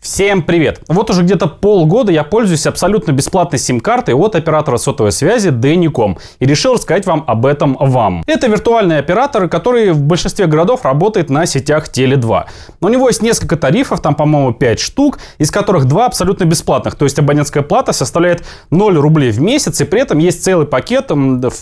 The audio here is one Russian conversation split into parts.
Всем привет! Вот уже где-то полгода я пользуюсь абсолютно бесплатной сим-картой от оператора сотовой связи Danycom и решил рассказать вам об этом вам. Это виртуальный оператор, который в большинстве городов работает на сетях Теле2. У него есть несколько тарифов, там, по-моему, 5 штук, из которых два абсолютно бесплатных, то есть абонентская плата составляет 0 рублей в месяц, и при этом есть целый пакет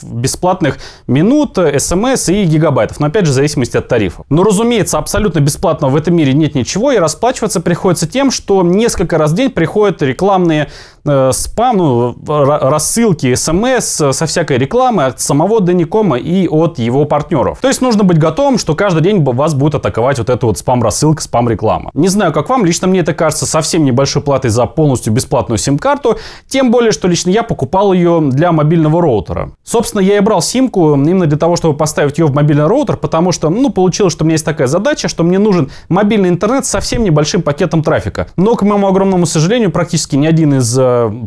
бесплатных минут, смс и гигабайтов, но опять же в зависимости от тарифа. Но, разумеется, абсолютно бесплатного в этом мире нет ничего, и расплачиваться приходится тем, что несколько раз в день приходят рекламные э, спам, ну, рассылки, смс со всякой рекламы от самого Даникома и от его партнеров. То есть нужно быть готовым, что каждый день вас будет атаковать вот эта вот спам-рассылка, спам-реклама. Не знаю, как вам, лично мне это кажется совсем небольшой платой за полностью бесплатную сим-карту, тем более, что лично я покупал ее для мобильного роутера. Собственно, я и брал симку именно для того, чтобы поставить ее в мобильный роутер, потому что, ну, получилось, что у меня есть такая задача, что мне нужен мобильный интернет совсем небольшим пакетом трафика. Но, к моему огромному сожалению, практически ни один из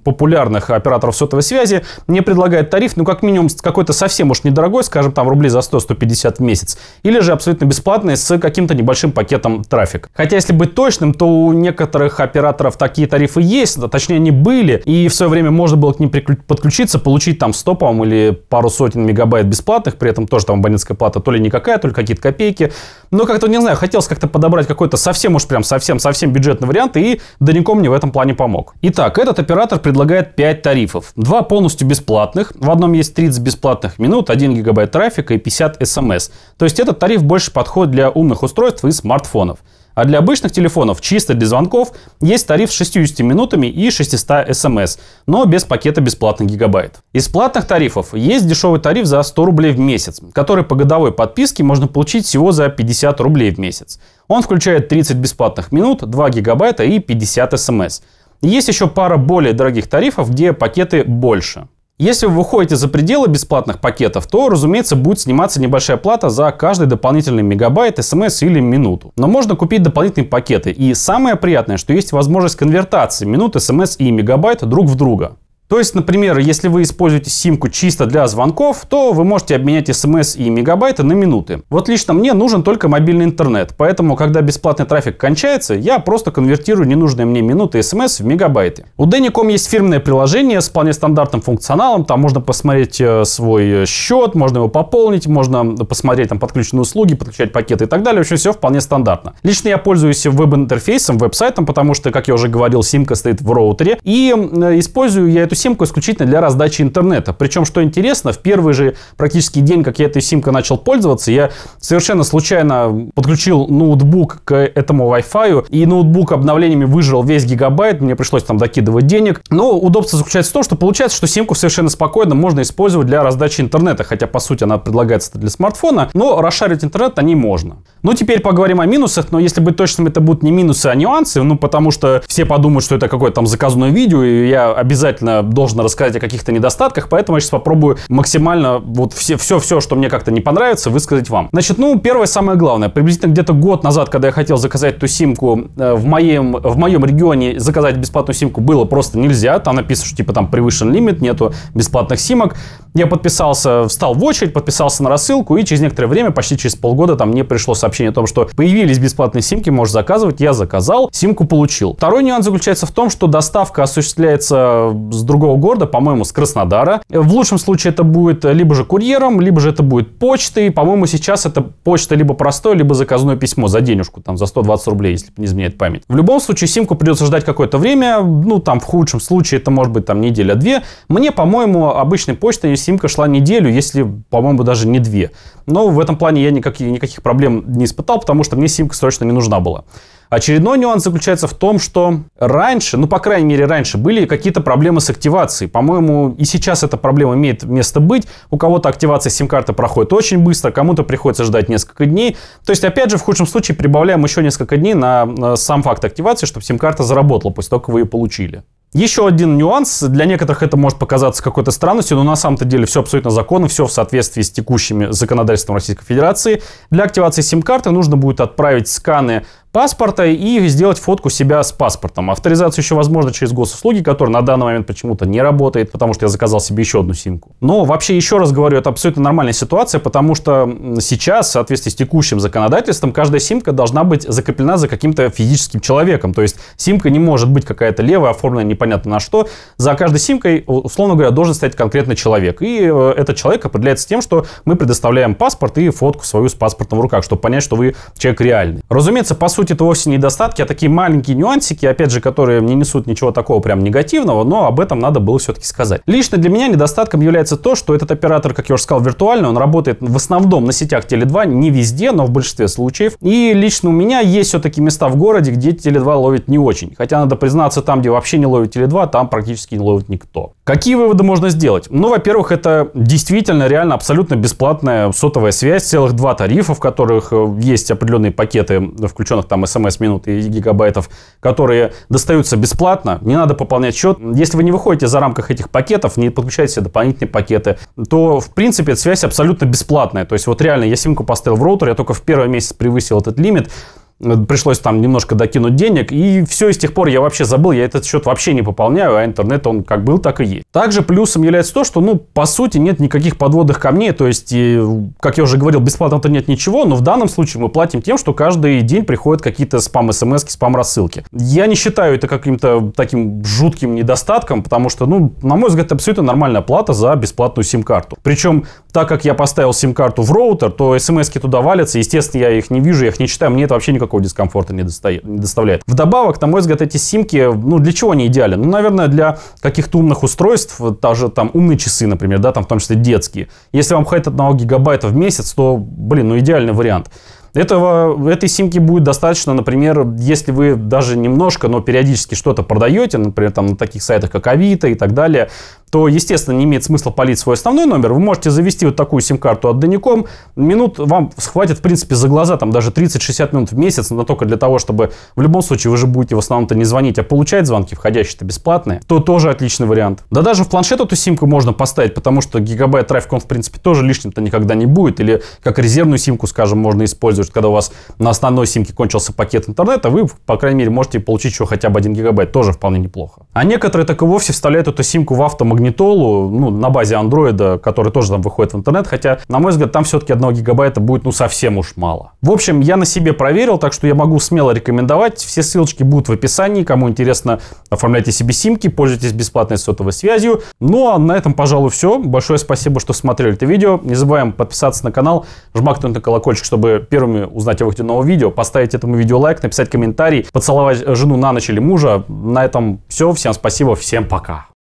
популярных операторов сотовой связи не предлагает тариф, ну, как минимум, какой-то совсем уж недорогой, скажем, там рублей за 100-150 в месяц, или же абсолютно бесплатный с каким-то небольшим пакетом трафика. Хотя, если быть точным, то у некоторых операторов такие тарифы есть, да, точнее, они были, и в свое время можно было к ним подключиться, получить там 100, по-моему, или пару сотен мегабайт бесплатных, при этом тоже там абонентская плата то ли никакая, то ли какие-то копейки. Но как-то, не знаю, хотелось как-то подобрать какой-то совсем уж прям совсем-совсем бюджетный вариант, и Даником мне в этом плане помог. Итак, этот оператор предлагает 5 тарифов. Два полностью бесплатных. В одном есть 30 бесплатных минут, 1 гигабайт трафика и 50 смс. То есть этот тариф больше подходит для умных устройств и смартфонов. А для обычных телефонов, чисто для звонков, есть тариф с 60 минутами и 600 смс, но без пакета бесплатных гигабайт. Из платных тарифов есть дешевый тариф за 100 рублей в месяц, который по годовой подписке можно получить всего за 50 рублей в месяц. Он включает 30 бесплатных минут, 2 гигабайта и 50 смс. Есть еще пара более дорогих тарифов, где пакеты больше. Если вы выходите за пределы бесплатных пакетов, то, разумеется, будет сниматься небольшая плата за каждый дополнительный мегабайт, смс или минуту. Но можно купить дополнительные пакеты. И самое приятное, что есть возможность конвертации минут, смс и мегабайт друг в друга. То есть, например, если вы используете симку чисто для звонков, то вы можете обменять смс и мегабайты на минуты. Вот лично мне нужен только мобильный интернет, поэтому, когда бесплатный трафик кончается, я просто конвертирую ненужные мне минуты смс в мегабайты. У Dany.com есть фирменное приложение с вполне стандартным функционалом, там можно посмотреть э, свой счет, можно его пополнить, можно посмотреть там подключенные услуги, подключать пакеты и так далее. В общем, все вполне стандартно. Лично я пользуюсь веб-интерфейсом, веб-сайтом, потому что, как я уже говорил, симка стоит в роутере, и э, использую я эту симку исключительно для раздачи интернета. Причем, что интересно, в первый же практически день, как я этой симкой начал пользоваться, я совершенно случайно подключил ноутбук к этому Wi-Fi, и ноутбук обновлениями выжрал весь гигабайт, мне пришлось там докидывать денег. Но удобство заключается в том, что получается, что симку совершенно спокойно можно использовать для раздачи интернета, хотя по сути она предлагается для смартфона, но расшарить интернет ней можно. Ну, теперь поговорим о минусах, но если быть точным, это будут не минусы, а нюансы, ну, потому что все подумают, что это какое-то там заказное видео, и я обязательно должен рассказать о каких-то недостатках, поэтому я сейчас попробую максимально вот все-все, что мне как-то не понравится, высказать вам. Значит, ну, первое, самое главное, приблизительно где-то год назад, когда я хотел заказать эту симку, э, в моем, в моем регионе заказать бесплатную симку было просто нельзя, там написано, что типа там превышен лимит, нету бесплатных симок. Я подписался, встал в очередь, подписался на рассылку, и через некоторое время, почти через полгода, там мне пришло сообщение о том, что появились бесплатные симки, можешь заказывать. Я заказал, симку получил. Второй нюанс заключается в том, что доставка осуществляется с другого города, по-моему, с Краснодара. В лучшем случае это будет либо же курьером, либо же это будет почтой. По-моему, сейчас это почта либо простое, либо заказное письмо за денежку, там, за 120 рублей, если не изменяет память. В любом случае, симку придется ждать какое-то время, ну, там, в худшем случае, это может быть там неделя-две. Мне, по-моему, обычной почтой симка шла неделю, если, по-моему, даже не две. Но в этом плане я никаких, никаких проблем не испытал, потому что мне симка срочно не нужна была. Очередной нюанс заключается в том, что раньше, ну, по крайней мере, раньше были какие-то проблемы с активацией. По-моему, и сейчас эта проблема имеет место быть. У кого-то активация сим-карты проходит очень быстро, кому-то приходится ждать несколько дней. То есть, опять же, в худшем случае прибавляем еще несколько дней на сам факт активации, чтобы сим-карта заработала после того, как вы ее получили. Еще один нюанс. Для некоторых это может показаться какой-то странностью, но на самом-то деле все абсолютно законно, все в соответствии с текущими законодательством Российской Федерации. Для активации сим-карты нужно будет отправить сканы паспорта и сделать фотку себя с паспортом. Авторизация еще возможно через госуслуги, которые на данный момент почему-то не работает, потому что я заказал себе еще одну симку. Но вообще, еще раз говорю, это абсолютно нормальная ситуация, потому что сейчас, в соответствии с текущим законодательством, каждая симка должна быть закреплена за каким-то физическим человеком. То есть симка не может быть какая-то левая, оформленная непонятно на что. За каждой симкой, условно говоря, должен стоять конкретный человек. И э, этот человек определяется тем, что мы предоставляем паспорт и фотку свою с паспортом в руках, чтобы понять, что вы человек реальный. Разумеется, по сути, это вовсе недостатки, а такие маленькие нюансики, опять же, которые не несут ничего такого прям негативного, но об этом надо было все-таки сказать. Лично для меня недостатком является то, что этот оператор, как я уже сказал, виртуальный, он работает в основном на сетях Теле2, не везде, но в большинстве случаев. И лично у меня есть все-таки места в городе, где Теле2 ловит не очень. Хотя, надо признаться, там, где вообще не ловит Теле2, там практически не ловит никто. Какие выводы можно сделать? Ну, во-первых, это действительно реально абсолютно бесплатная сотовая связь, целых два тарифа, в которых э, есть определенные пакеты, включенных там смс-минут и гигабайтов, которые достаются бесплатно, не надо пополнять счет. Если вы не выходите за рамках этих пакетов, не подключаете себе дополнительные пакеты, то, в принципе, эта связь абсолютно бесплатная. То есть, вот реально, я симку поставил в роутер, я только в первый месяц превысил этот лимит, пришлось там немножко докинуть денег, и все, и с тех пор я вообще забыл, я этот счет вообще не пополняю, а интернет он как был, так и есть. Также плюсом является то, что, ну, по сути, нет никаких подводных камней, то есть, и, как я уже говорил, бесплатно-то нет ничего, но в данном случае мы платим тем, что каждый день приходят какие-то спам-смс, спам-рассылки. Я не считаю это каким-то таким жутким недостатком, потому что, ну, на мой взгляд, это абсолютно нормальная плата за бесплатную сим-карту. Причем, так как я поставил сим-карту в роутер, то смс туда валятся, естественно, я их не вижу, я их не читаю, мне это вообще никак никакого дискомфорта не, достает, не доставляет. Вдобавок, на мой взгляд, эти симки, ну, для чего они идеальны? Ну, наверное, для каких-то умных устройств, даже там умные часы, например, да, там в том числе детские. Если вам хватит одного гигабайта в месяц, то, блин, ну, идеальный вариант. Этого, этой симки будет достаточно, например, если вы даже немножко, но периодически что-то продаете, например, там на таких сайтах, как Авито и так далее, то, естественно, не имеет смысла полить свой основной номер. Вы можете завести вот такую сим-карту от Даником. Минут вам хватит, в принципе, за глаза, там даже 30-60 минут в месяц, но только для того, чтобы в любом случае вы же будете в основном-то не звонить, а получать звонки входящие-то бесплатные, то тоже отличный вариант. Да даже в планшет эту симку можно поставить, потому что гигабайт трафика он, в принципе, тоже лишним-то никогда не будет. Или как резервную симку, скажем, можно использовать, когда у вас на основной симке кончился пакет интернета, вы, по крайней мере, можете получить еще хотя бы 1 гигабайт, тоже вполне неплохо. А некоторые так и вовсе вставляют эту симку в автомагнитолу магнитолу, ну, на базе андроида, который тоже там выходит в интернет, хотя, на мой взгляд, там все-таки 1 гигабайта будет, ну, совсем уж мало. В общем, я на себе проверил, так что я могу смело рекомендовать. Все ссылочки будут в описании. Кому интересно, оформляйте себе симки, пользуйтесь бесплатной сотовой связью. Ну, а на этом, пожалуй, все. Большое спасибо, что смотрели это видео. Не забываем подписаться на канал, жмакнуть на колокольчик, чтобы первыми узнать о выходе нового видео, поставить этому видео лайк, написать комментарий, поцеловать жену на ночь или мужа. На этом все. Всем спасибо, всем пока.